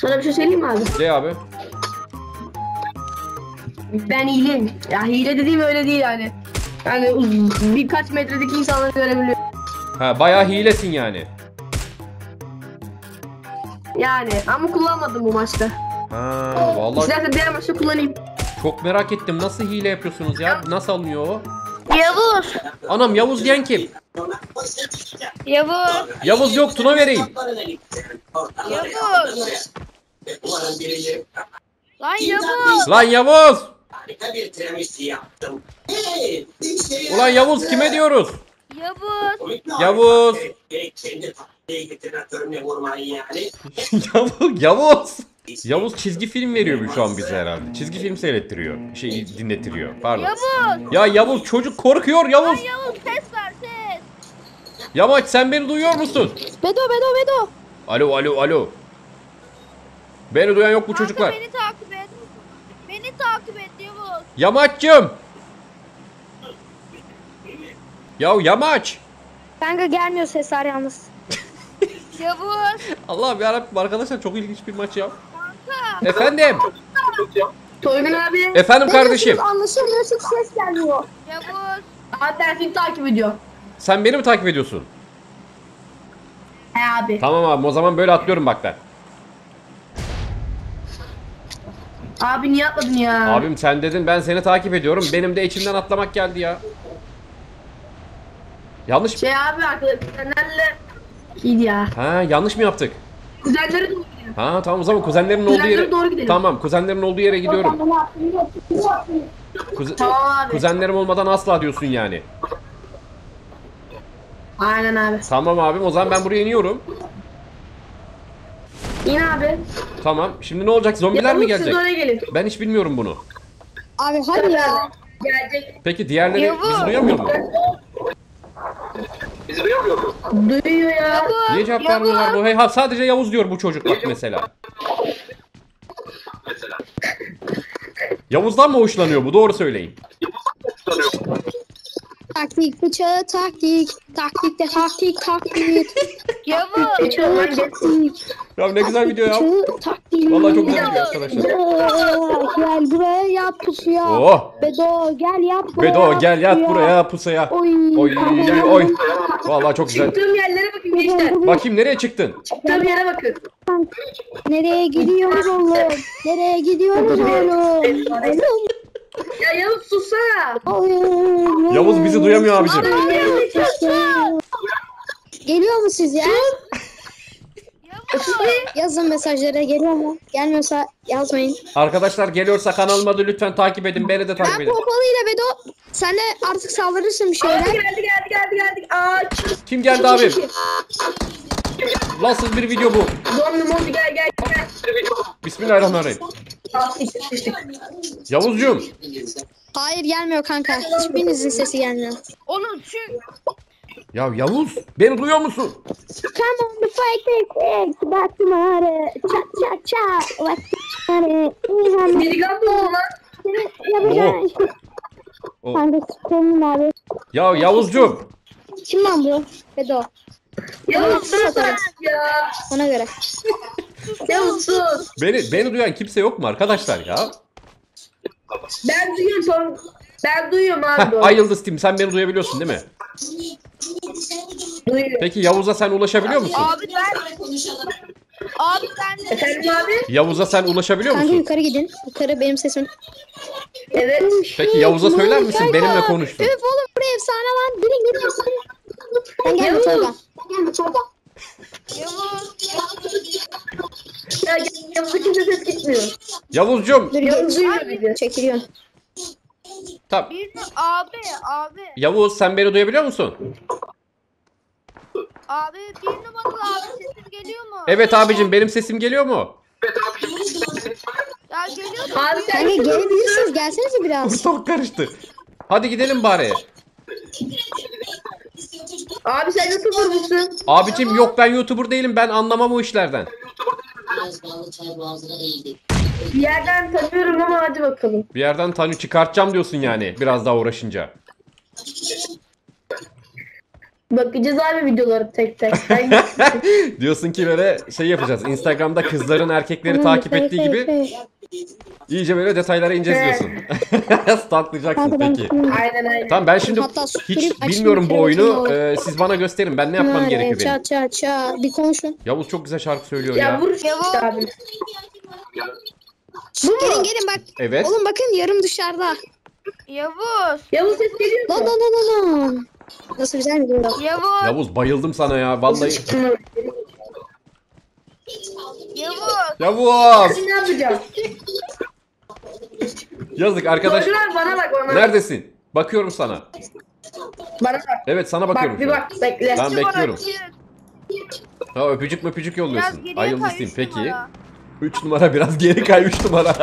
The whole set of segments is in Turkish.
Sana bir şey söyleyeyim mi abi? De abi. Ben hileyim. Ya hile dediğim öyle değil yani. Yani birkaç metredeki insanları görebiliyorum. Ha bayağı hilesin yani. Yani ama kullanmadım bu maçta. Ha vallahi İstersen diğer maçta kullanayım. çok merak ettim. Nasıl hile yapıyorsunuz ya? Nasıl alınıyor o? Yavuz. Anam Yavuz diyen kim? Yavuz. Yavuz yok Tuna vereyim. Yavuz. Lan Yavuz. Lan Yavuz! Harika bir tiramisu yaptım. Hey, dişleri Ulan Yavuz kime diyoruz? Yavuz. Yavuz! Kendi tahtaya getiren törüne vurmayı yani. Yavuz! Yavuz! Yavuz çizgi film veriyor şu an bize herhalde. Çizgi film seyrettiriyor. Şey dinlettiriyor. Pardon. Yavuz. Ya Yavuz çocuk korkuyor Yavuz. Yavuz ses ver ses. Yamaç sen beni duyuyor musun? Bedo Bedo Bedo. Alo alo alo. Beni duyan yok bu Kanka çocuklar. beni takip et. Beni takip et Yavuz. Yamaç'cığım. Ya Yamaç. Kanka gelmiyor sesler yalnız. Yavuz. Allah'ım yarabbim arkadaşlar çok ilginç bir maç ya. Kanka. Efendim. Toygun abi. Efendim kardeşim. Anlaşılmıyor çünkü ses gelmiyor. Yavuz. Abi Delfin takip ediyor. Sen beni mi takip ediyorsun? He abi. Tamam abi o zaman böyle atlıyorum bak ben. Abi niye atladın ya? Abim sen dedin ben seni takip ediyorum. Benim de içimden atlamak geldi ya. Yanlış Şey abi arkadaşlarla İyiydi ya. Ha yanlış mı yaptık? Kuzenlere doğru gidelim. Ha tamam o zaman kuzenlerin olduğu Kuzenlere yere doğru gidelim. Tamam kuzenlerin olduğu yere gidiyorum. Kuze- Tamam abi. Kuzenlerim olmadan asla diyorsun yani. Aynen abi. Tamam abim o zaman ben buraya iniyorum. İn abi. Tamam. Şimdi ne olacak? Zombiler Ya, mi Umut, gelecek? Siz oraya gelin. Ben hiç bilmiyorum bunu. Abi hadi ya. Gelecek. Peki diğerleri Yavuz. bizi duyamıyor mu? Duyuyor ya. Niye cevap vermiyorlar bu? Hey, ha, sadece Yavuz diyor bu çocuk bak mesela. Yavuz'dan mı hoşlanıyor bu? Doğru söyleyin. Taktik bıçağı taktik. Taktikte taktik taktik. Yavuz. Geç. Taktik. Ya ne güzel video ya. Vallahi çok güzel video arkadaşlar. Gel buraya yat pusuya. Oh. Bedo gel yat buraya. Bedo gel yat pusuya. buraya pusaya. Oy. Oy oy oy. Vallahi çok güzel. Çıktığım yerlere bakın gençler. Bakayım nereye çıktın? Çıktığım yere bakın. Nereye gidiyoruz oğlum? Nereye gidiyoruz oğlum? Oğlum. Ya Yavuz oğlum. Yavuz bizi duyamıyor abicim. Geliyor mu siz ya? Yazın mesajlara geliyor mu? Gelmiyorsa yazmayın. Arkadaşlar geliyorsa kanalıma da lütfen takip edin. Beni de takip Ben edin. pompalıyla Bedo sen de artık saldırırsın bir şeyler. Geldi geldi geldi geldi geldi. Aa çık. Kim geldi abim? Nasıl bir video bu? Zombi mobi gel gel gel. Bismillahirrahmanirrahim. Aa sıçtık sıçtık. Yavuzcuğum. Hayır gelmiyor kanka. Hiçbirinizin sesi gelmiyor. Oğlum şu Ya Yavuz beni duyuyor musun? Come on the fight quick. Back to my cha cha cha. Let's go. Miligram mı oldu lan? Yapacağım işte. O. Kanka sıkıldım abi. Ya Yavuzcuğum. Kim lan bu? Bedo. Yavuz sus lan ya. Ona göre. Yavuz sus. Beni beni duyan kimse yok mu arkadaşlar ya? Ben duyuyorum son. Ben duyuyorum abi. Heh. Ay Yıldız Tim sen beni duyabiliyorsun değil mi? Peki Yavuz'a sen ulaşabiliyor musun? abi ben Abi ben de Efendim abi? Yavuz'a sen ulaşabiliyor Kanka musun? yukarı gidin. Yukarı benim sesim. Evet. Peki Yavuz'a söyler misin? Benimle konuştun. Üf oğlum buraya efsane lan. Gelin gelin. Ben gelme Tolga. Gelme Tolga. Yavuz. Ya Yavuz'a kimse ses gitmiyor. Yavuzcuğum. Dur Yavuz duyuyor bizi. Çekiliyorum. Tamam. Bir de abi abi. Yavuz sen beni duyabiliyor musun? Abi bir numaralı abi sesin geliyor mu? Evet abicim benim sesim geliyor mu? Ya geliyor mu? Abi sen Kanka gelebilirsiniz. Gelsenize biraz. Ortalık karıştı. Hadi gidelim bari. Abi sen nasıl vurmuşsun? Abicim yok ben YouTuber değilim ben anlamam o işlerden. Biraz bağlı çay boğazına eğildi. Bir yerden tanıyorum ama hadi bakalım. Bir yerden Tanju çıkartacağım diyorsun yani biraz daha uğraşınca. Bakacağız abi videoları tek tek. Diyorsun ki böyle şey yapacağız. Instagram'da kızların erkekleri takip Fake, ettiği fake, gibi fake. iyice böyle detaylara ineceğiz diyorsun. Stalklayacaksın peki. aynen aynen. Tamam ben şimdi Hatta hiç bilmiyorum bu oyunu. Ee, siz bana gösterin. Ben ne yapmam gerekiyor benim? Ça ça ça. Bir konuşun. Yavuz çok güzel şarkı söylüyor Ya ya. vur işte abi. Gelin gelin bak. Evet. Oğlum bakın yarım dışarıda. Yavuz. Yavuz ses geliyor Lan mu? lan lan lan lan. Nasıl güzel video. Yavuz. Yavuz bayıldım sana ya. Vallahi. Yavuz. Yavuz! Ne yapacağım? Yazık arkadaş. Abi bana bak bana. Neredesin? Bakıyorum sana. Bana bak. Evet sana bakıyorum. Bak bir bak bekle. Ben bekliyorum. Ha öpücük möpücük Biraz yolluyorsun. geriye Ay kay. yıldızlıyım üç peki. numara. 3 numara biraz geri kay 3 numara.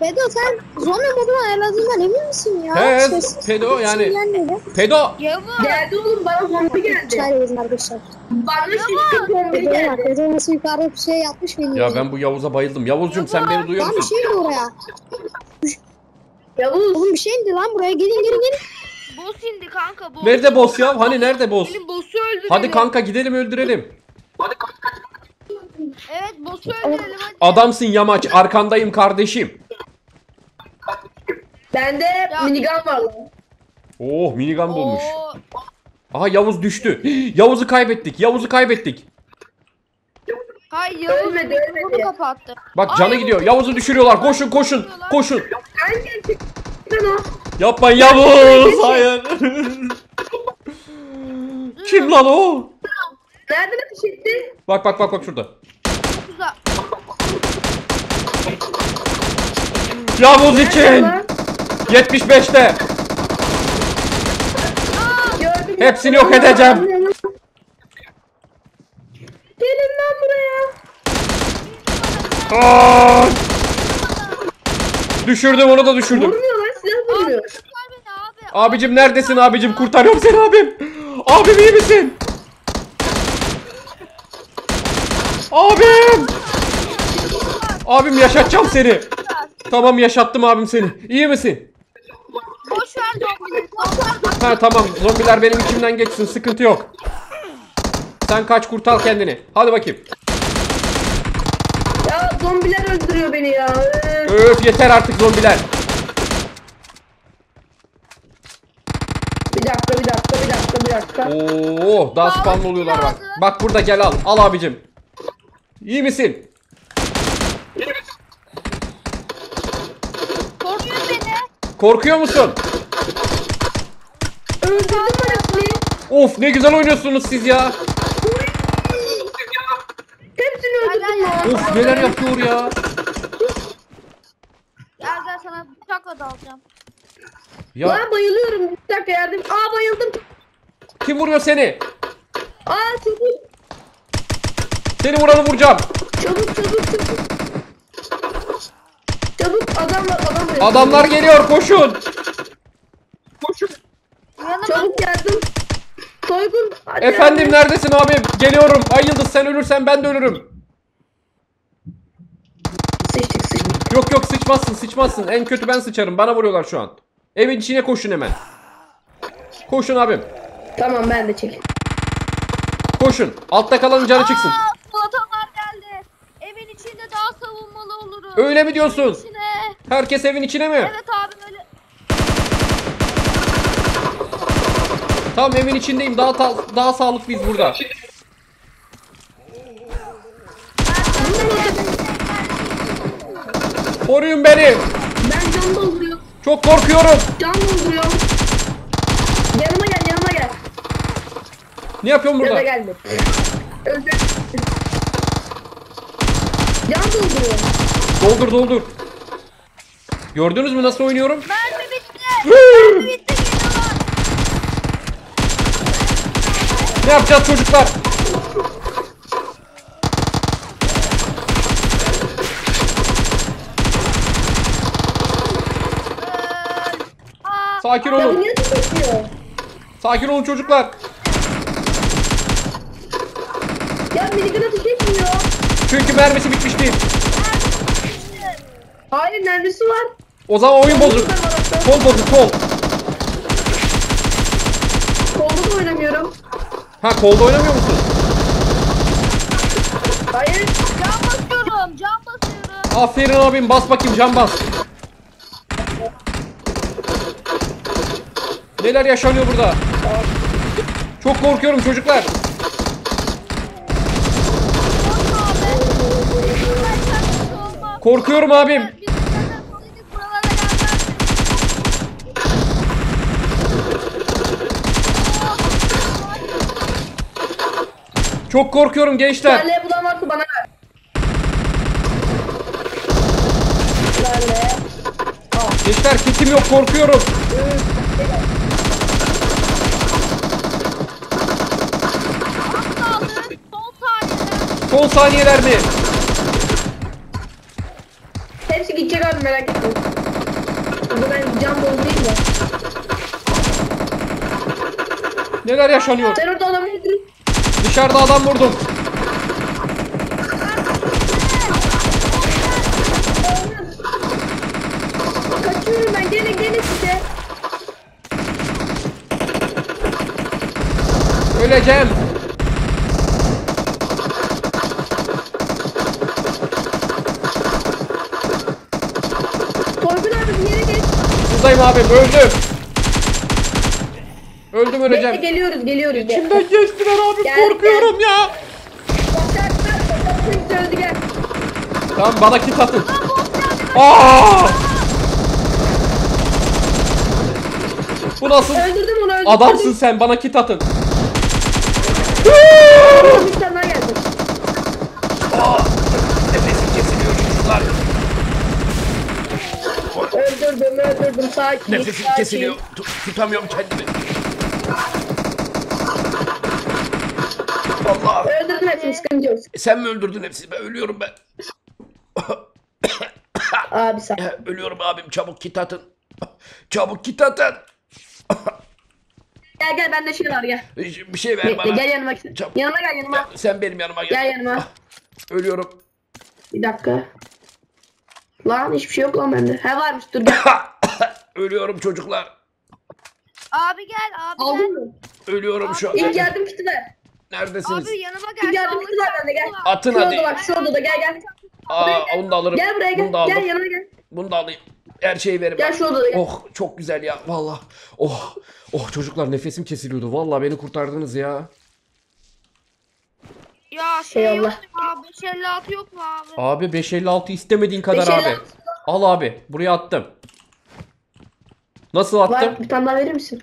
Bedo sen zombi modunu ayarladığından emin misin ya? He, Ses- pedo yani. Ses gelmedi. Pedo! Yavuz. Geldi oğlum bana zombi geldi. Çay verin arkadaşlar. Bana şişkin zombi Bedo'ya bak. geldi. Bedo nasıl yukarıda bir şey yapmış benim. Ya ben bu Yavuz'a bayıldım. Yavuzcum sen beni duyuyor Lan bir musun? şey indi oraya. Yavuz. Oğlum bir şey indi lan buraya. Gelin gelin gelin. Boss indi kanka. Boss. Nerede boss ya? Hani nerede boss? Benim boss'u öldürelim. Hadi kanka gidelim öldürelim. Evet boss'u öldürelim hadi. Adamsın yamaç arkandayım kardeşim. Bende minigun var lan. Oh minigun bulmuş. Oo. Aha Yavuz düştü. Yavuz'u kaybettik. Yavuz'u kaybettik. Hayır Yavuz Ölmedi, ölmedi. bunu kapattı. Bak canı gidiyor. Yavuz'u düşürüyorlar. Koşun koşun. Koşun. O? Yapma Yavuz. Hayır. Kim lan o? Nereden ateş etti? Bak bak bak bak şurada. Yavuz için. Lan, 75'te. Gördüm. Hepsini yok edeceğim. Gelin lan buraya. Aa! Düşürdüm onu da düşürdüm. Vurmuyor lan silah abi. Abicim neredesin abicim? Kurtarıyorum seni abim. Abim iyi misin? Abim. Abim yaşatacağım seni. Tamam yaşattım abim seni. İyi misin? Boş ver zombileri. Boş ver. Ha tamam zombiler benim içimden geçsin sıkıntı yok. Sen kaç kurtar kendini. Hadi bakayım. Ya zombiler öldürüyor beni ya. Öf yeter artık zombiler. Bir dakika bir dakika bir dakika bir dakika. Oo daha spam oluyorlar bak. Bak burada gel al. Al abicim. İyi misin? Korkuyor beni. Korkuyor musun? Öldürdüm hepsini. Of ne güzel oynuyorsunuz siz ya. Hepsini öldürdüm lan. Of neler yapıyor ya. Gel gel sana bıçakla dalacağım. Ya Lan bayılıyorum. Bir dakika yardım. Aa bayıldım. kim vuruyor seni? Aa çabuk. Seni vuranı vuracağım. Çabuk çabuk çabuk. Adam var adam var. Adamlar geliyor koşun. Yanıma Çabuk yardım. Soygun. Hadi Efendim yardım. neredesin abim? Geliyorum. Ay Yıldız sen ölürsen ben de ölürüm. Sıçtık sıçtık. Yok yok sıçmazsın sıçmazsın. En kötü ben sıçarım. Bana vuruyorlar şu an. Evin içine koşun hemen. Koşun abim. Tamam ben de çek. Koşun. Altta kalanın canı çıksın. Aa, Polatonlar geldi. Evin içinde daha olurum. Öyle mi diyorsun? İçine. Herkes evin içine mi? Evet abim öyle. Tamam evin içindeyim. Daha ta- daha sağlıklıyız burada. Koruyun beni. Ben can dolduruyorum. Çok korkuyorum. Can dolduruyorum. Yanıma gel yanıma gel. Ne yapıyorsun Yanıma burada? gelme. Öldür. Can dolduruyorum. Doldur doldur. Gördünüz mü nasıl oynuyorum? Mermi bitti. Mermi bitti. Ne yapacağız çocuklar? Sakin olun. Sakin olun çocuklar. Ya minigun ateş etmiyor. Çünkü mermisi bitmiş değil. Hayır mermisi var. O zaman oyun bozuk. Kol bozuk kol. Kolda da oynamıyorum. Ha kolda oynamıyor musun? Hayır. Can basıyorum. Can basıyorum. Aferin abim bas bakayım can bas. Neler yaşanıyor burada? Çok korkuyorum çocuklar. Korkuyorum abim. Biz zaten politik buralara gelmez. Çok korkuyorum gençler. Lale bulan varsa bana ver. Gençler kitim yok korkuyorum. Son saniyeler mi? Hepsi gidecek abi merak etme. Burada ben can doldurayım da. Neler yaşanıyor? Sen orada adamı öldür. Dışarıda adam vurdum. Kaçıyorum ben. Gelin gelin size. Öleceğim. Korkun abi bir yere geç. Buradayım abim öldüm. Öldüm Bekle öleceğim. geliyoruz geliyoruz. Gel. İçimden geçtiler abi Gel, korkuyorum ya. Gel, öldü gel. Tamam bana kit atın. Aa! Bu nasıl? Öldürdüm onu öldürdüm. Adamsın sen bana kit atın. Nefesim kesiliyor çocuklar. Öldürdüm öldürdüm sakin. Nefesim sakin. kesiliyor. Tut- tutamıyorum kendimi. Hepsini sıkıntı yok. sen mi öldürdün hepsini? Ben ölüyorum ben. Abi sağ. Ölüyorum abim çabuk kit atın. Çabuk kit atın. Gel gel bende şey var gel. Bir şey ver Bekle bana. gel yanıma. Çabuk. Yanıma gel yanıma. Sen benim yanıma gel. Gel yanıma. Ölüyorum. Bir dakika. Lan hiçbir şey yok lan bende. He varmış dur gel. Ölüyorum çocuklar. Abi gel abi Aldın gel. mı? Ölüyorum şu an. İlk yardım kiti ver. Neredesiniz? Abi yanıma gel. Ver bende gel. Atın Şu hadi. odada bak şu odada gel gel. Aa onu da alırım. Gel buraya Bunu gel. da aldım. Gel yanıma gel. Bunu da alayım. Her şeyi verin. Gel şu odada gel. Oh çok güzel ya valla. Oh oh çocuklar nefesim kesiliyordu. Valla beni kurtardınız ya. Ya şey Eyvallah. yok mu abi? 556 yok mu abi? Abi 556 istemediğin kadar 556. abi. Al abi buraya attım. Nasıl attım? Var bir tane daha verir misin?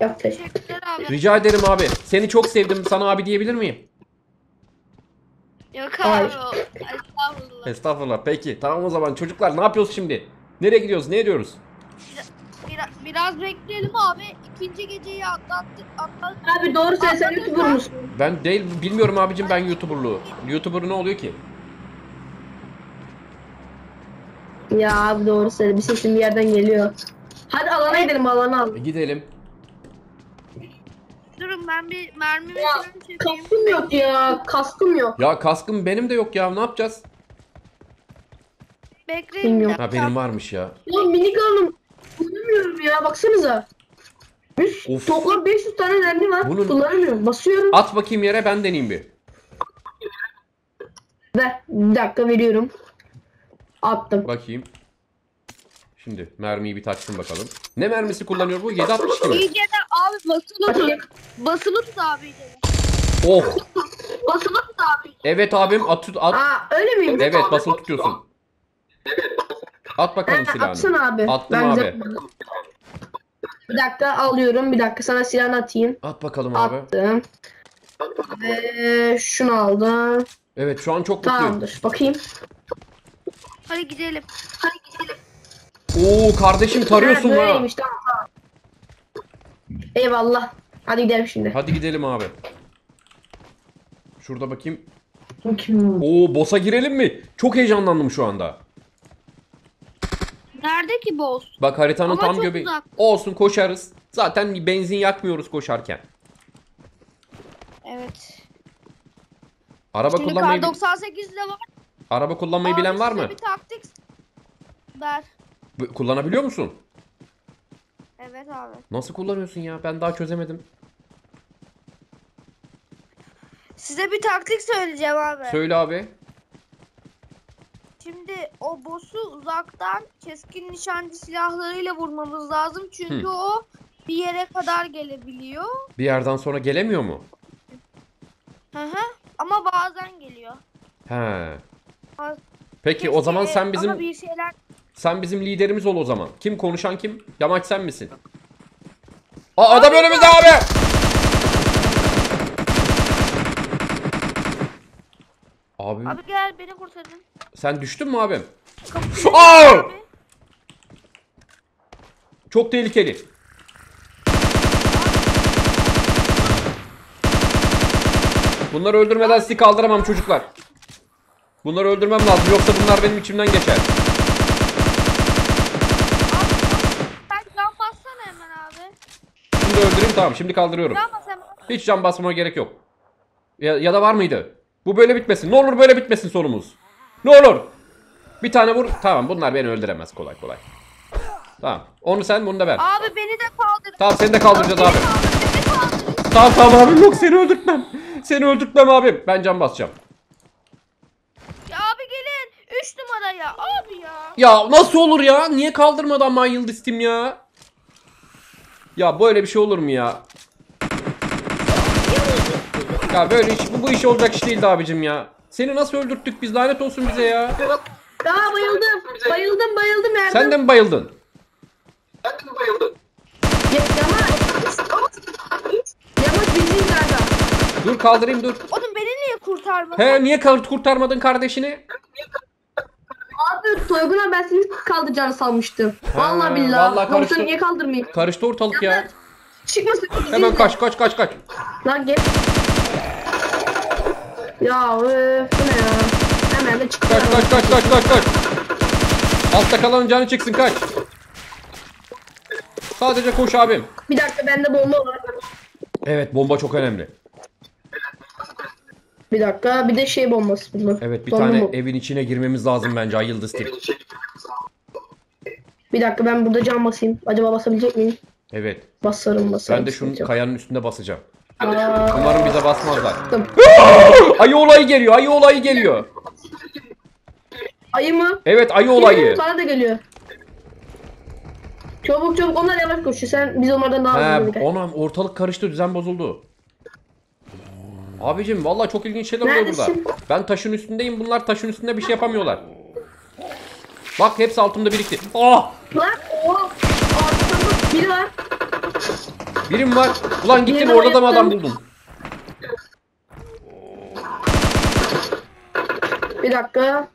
Yok teşekkür. Teşekkürler abi. Rica ederim abi. Seni çok sevdim. Sana abi diyebilir miyim? Yok Hayır. abi. Estağfurullah. Estağfurullah. Peki. Tamam o zaman çocuklar ne yapıyoruz şimdi? Nereye gidiyoruz? Ne ediyoruz? Biraz, biraz bekleyelim abi. İkinci geceyi atlattık. atlattık. Abi doğru sen sen YouTuber musun? Ben değil bilmiyorum abicim ben YouTuber'luğu. YouTuber ne oluyor ki? Ya abi doğru söyle bir sesim bir yerden geliyor. Hadi alana gidelim alana al. E, gidelim. Durun ben bir mermi Ya çekeyim. kaskım yok ya kaskım yok. Ya kaskım benim de yok ya. Ne yapacağız? Bekleyin. Bilmiyorum. Ha benim varmış ya. Ya minik alım kullanamıyorum ya baksanıza. Üf, Of. toplam 500 tane mermi var Bunun- kullanamıyorum basıyorum. At bakayım yere ben deneyeyim bir. Ver bir dakika veriyorum. Attım. Bakayım. Şimdi mermiyi bir taksın bakalım. Ne mermisi kullanıyor bu? 762 mi? De abi basılı tut. Basılı tut abi. Oh. Basılı tut abi. Evet abim at at. Aa öyle miyim? Evet basılı tutuyorsun. At bakalım Ha, silahını. atsana abi. Attım Ben abi. de- Bir dakika alıyorum. Bir dakika sana silahını atayım. At bakalım abi. Attım. Ve şunu aldım. Evet şu an çok mutluyum. Tamamdır. Bakayım. Hadi gidelim. Hadi gidelim. Oo kardeşim tarıyorsun Ha, böyleymiş tamam tamam. Eyvallah. Hadi gidelim şimdi. Hadi gidelim abi. Şurada bakayım. Bakayım. Oo boss'a girelim mi? Çok heyecanlandım şu anda. Nerede ki boss? Bak haritanın Ama tam çok göbeği. uzak. Olsun koşarız. Zaten benzin yakmıyoruz koşarken. Evet. Araba Şimdi kullanmayı kar 98'de var. araba kullanmayı Abi bilen var size mı? Bir taktik ver. Kullanabiliyor musun? Evet abi. Nasıl kullanıyorsun ya? Ben daha çözemedim. Size bir taktik söyleyeceğim abi. Söyle abi. Şimdi o boss'u uzaktan keskin nişancı silahlarıyla vurmamız lazım. Çünkü Hı. o bir yere kadar gelebiliyor. Bir yerden sonra gelemiyor mu? Hı hı. Ama bazen geliyor. He. Peki o zaman Keşke- sen ama bizim bir şeyler sen bizim liderimiz ol o zaman. Kim konuşan kim? Yamaç sen misin? Aa adam önümüzde abi. Abi, Abi gel beni kurtarın. sen düştün mü abim? Kapıyı Aa! abi. Çok tehlikeli. Bunları öldürmeden sizi kaldıramam çocuklar. Bunları öldürmem lazım yoksa bunlar benim içimden geçer. Sen can bassana hemen abi. Şimdi öldüreyim tamam şimdi kaldırıyorum. Hiç can basmama gerek yok. Ya, ya da var mıydı? Bu böyle bitmesin. Ne olur böyle bitmesin sonumuz. Ne olur. Bir tane vur. Tamam bunlar beni öldüremez kolay kolay. Tamam. Onu sen bunu da ver. Abi beni de kaldır. Tamam seni de kaldıracağız abi. kaldır. Tamam tamam abim yok seni öldürtmem. Seni öldürtmem abim. Ben can basacağım. Ya abi gelin. 3 numaraya. Abi ya. Ya nasıl olur ya? Niye kaldırmadan ben Yıldız ya? Ya böyle bir şey olur mu ya? Ya böyle iş, bu, bu iş olacak iş değildi abicim ya. Seni nasıl öldürttük biz lanet olsun bize ya. Aa bayıldım. Bayıldım bayıldım yardım. Sen de mi bayıldın? Ya, Yamaç. Yamaç bildiğin galiba. Dur kaldırayım dur. Oğlum beni niye kurtarmadın? He niye kurtarmadın kardeşini? Abi Toygun'a ben seni kaldıracağını sanmıştım. Vallahi billahi. vallahi karıştı. niye kaldırmayayım? Karıştı ortalık ya. Çıkmasın. Hemen kaç kaç kaç kaç. Lan gel. Ya öf bu ne ya? Hemen de çıktı. Kaç kaç kaç kaç kaç kaç. Altta kalanın canı çıksın kaç. Sadece koş abim. Bir dakika bende bomba var. Evet bomba çok önemli. Bir dakika bir de şey bombası bunlar. Evet bir Bomba tane mı? evin içine girmemiz lazım bence Ay Yıldız Team. Bir dakika ben burada cam basayım. Acaba basabilecek miyim? Evet. Basarım basarım. Ben de şunun kayanın üstünde basacağım. Aa, Umarım bize basmazlar. Ayı olayı geliyor. Ayı olayı geliyor. Ayı mı? Evet ayı olayı. Bana da geliyor. Çabuk çabuk onlar yavaş koşuyor. Sen biz onlardan daha hızlı He, onam ortalık karıştı, düzen bozuldu. Abicim vallahi çok ilginç şeyler oluyor burada. Ben taşın üstündeyim. Bunlar taşın üstünde bir şey yapamıyorlar. Bak hepsi altımda birikti. Ah! Lan oha. Arkamda biri var. Birim var. Ulan gittin Yeni orada da mı adam buldun? Bir dakika.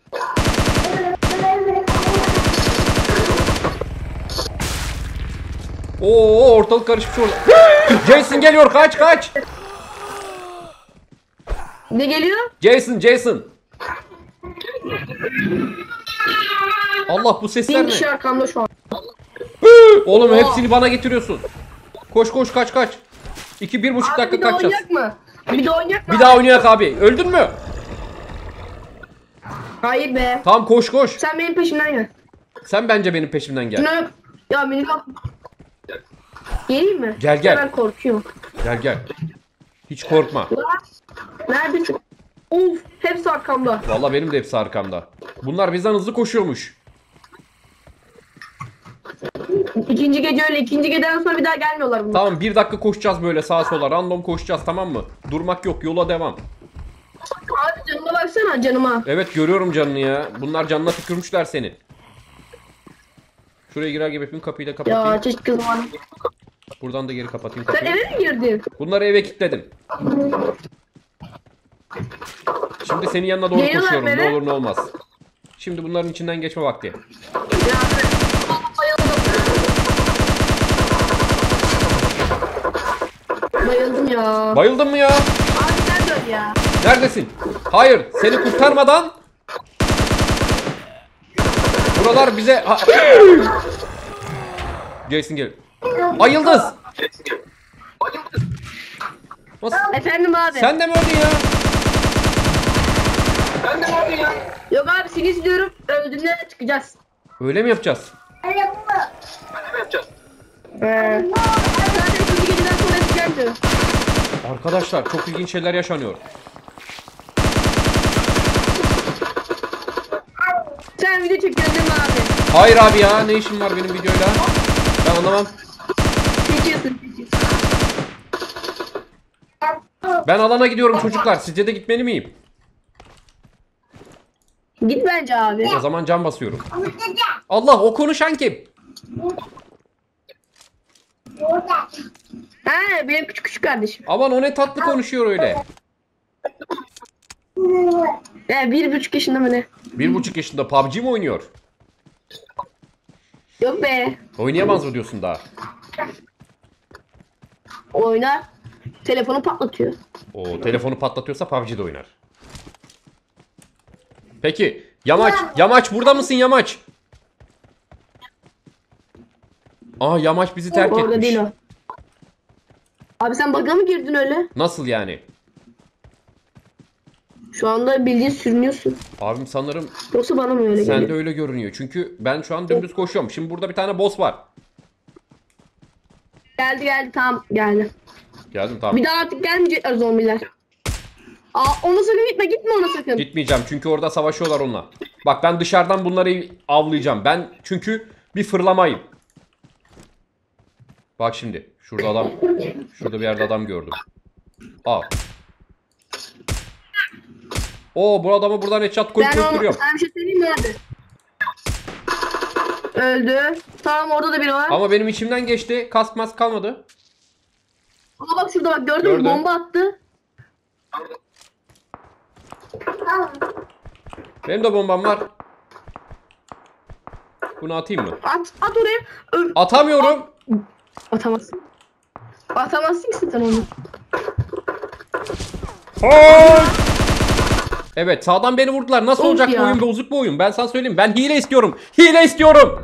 Oo ortalık karışmış orada. Jason geliyor kaç kaç. Ne geliyor? Jason Jason. Allah bu sesler Bin ne? kişi arkamda şu an. Oğlum Oha. hepsini bana getiriyorsun. Koş koş kaç kaç. İki bir buçuk dakika bir kaçacağız. oynayak mı? Bir daha oynayak mı? Bir daha oynayak abi. Öldün mü? Hayır be. Tamam koş koş. Sen benim peşimden gel. Sen bence benim peşimden gel. Şuna ya beni bak. Geleyim mi? Gel, gel. Ben korkuyorum. Gel gel. Hiç korkma. Lan, Neredesin? Of hepsi arkamda. Vallahi benim de hepsi arkamda. Bunlar bizden hızlı koşuyormuş. İkinci gece öyle. ikinci geceden sonra bir daha gelmiyorlar bunlar. Tamam bir dakika koşacağız böyle sağa sola. Random koşacağız tamam mı? Durmak yok yola devam. Abi canıma baksana canıma. Evet görüyorum canını ya. Bunlar canına tükürmüşler seni. Şuraya girer gibi yapayım kapıyı da kapatayım. Ya çeşit kızım var. Buradan da geri kapatayım Sen kapıyı. eve mi girdin? Bunları eve kilitledim. Şimdi senin yanına doğru Geliyorlar koşuyorum. Ne beni. olur ne olmaz. Şimdi bunların içinden geçme vakti. Ya bayıldım. Bayıldım ya. Bayıldın mı ya? Abi sen dön ya. Neredesin? Hayır, seni kurtarmadan Buralar bize ha... Jason gel. Ay Yıldız. Nasıl? Efendim abi. Sen de mi öldün ya? Yok abi seni izliyorum. Öldüğünde çıkacağız. Öyle mi yapacağız? Ee, geceden sonra çıkacağım diyor. Arkadaşlar çok ilginç şeyler yaşanıyor. Sen video çekiyorsun değil mi abi? Hayır abi ya ne işin var benim videoyla? Ben anlamam. Çekiyorsun çekiyorsun. Ben alana gidiyorum çocuklar. Sizce de gitmeli miyim? Git bence abi. O zaman cam basıyorum. Allah o konuşan kim? Ha benim küçük küçük kardeşim. Aman o ne tatlı konuşuyor öyle. He bir buçuk yaşında mı ne? Bir buçuk yaşında PUBG mi oynuyor? Yok be. Oynayamaz mı diyorsun daha? Oynar. Telefonu patlatıyor. O telefonu patlatıyorsa PUBG'de oynar. Peki Yamaç, Yamaç burada mısın Yamaç? Aa Yamaç bizi terk Orada etmiş. değil o. Abi sen bug'a mı girdin öyle? Nasıl yani? Şu anda bildiğin sürünüyorsun. Abim sanırım Yoksa bana mı öyle sende geliyor? öyle görünüyor. Çünkü ben şu an dümdüz koşuyorum. Şimdi burada bir tane boss var. Geldi geldi tamam geldi. Geldim tamam. Bir daha artık gelmeyecekler zombiler. Aa ona sakın gitme gitme ona sakın. Gitmeyeceğim çünkü orada savaşıyorlar onunla. Bak ben dışarıdan bunları avlayacağım. Ben çünkü bir fırlamayım. Bak şimdi. Şurada adam. Şurada bir yerde adam gördüm. Al. Oo bu adamı buradan headshot koyup Ben götürüyorum. sana bir şey söyleyeyim mi abi? Öldü. Tamam orada da biri var. Ama benim içimden geçti. Kask mask kalmadı. Aa bak şurada bak gördün Gördüm. mü? Bomba attı. Benim de bombam var. Bunu atayım mı? At, at oraya. Öl. Atamıyorum. Atamazsın. Atamazsın ki sen onu. Evet sağdan beni vurdular. Nasıl Of olacak bu ya. oyun bozuk bu oyun. Ben sana söyleyeyim. Ben hile istiyorum. Hile istiyorum.